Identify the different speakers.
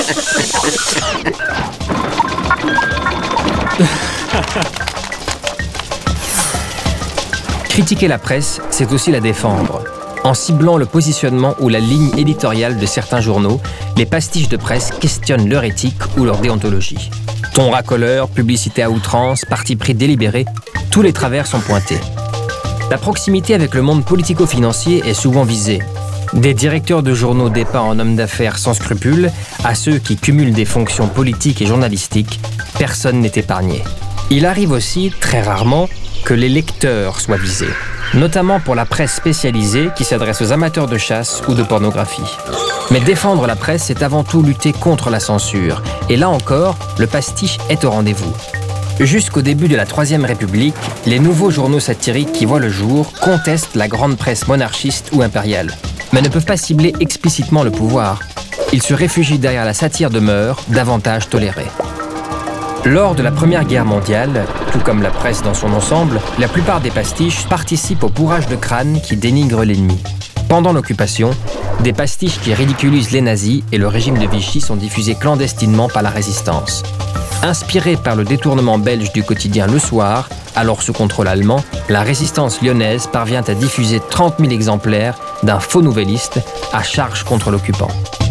Speaker 1: Critiquer la presse, c'est aussi la défendre. En ciblant le positionnement ou la ligne éditoriale de certains journaux, les pastiches de presse questionnent leur éthique ou leur déontologie. Ton racoleur, publicité à outrance, parti pris délibéré, tous les travers sont pointés. La proximité avec le monde politico-financier est souvent visée. Des directeurs de journaux dépeints en hommes d'affaires sans scrupules à ceux qui cumulent des fonctions politiques et journalistiques, personne n'est épargné. Il arrive aussi, très rarement, que les lecteurs soient visés, notamment pour la presse spécialisée qui s'adresse aux amateurs de chasse ou de pornographie. Mais défendre la presse, c'est avant tout lutter contre la censure. Et là encore, le pastiche est au rendez-vous. Jusqu'au début de la Troisième République, les nouveaux journaux satiriques qui voient le jour contestent la grande presse monarchiste ou impériale, mais ne peuvent pas cibler explicitement le pouvoir. Ils se réfugient derrière la satire de mœurs, davantage tolérée. Lors de la Première Guerre mondiale, tout comme la presse dans son ensemble, la plupart des pastiches participent au bourrage de crâne qui dénigre l'ennemi. Pendant l'occupation, des pastiches qui ridiculisent les nazis et le régime de Vichy sont diffusés clandestinement par la résistance. Inspirée par le détournement belge du quotidien Le Soir, alors sous contrôle allemand, la résistance lyonnaise parvient à diffuser 30 000 exemplaires d'un faux nouvelliste à charge contre l'occupant.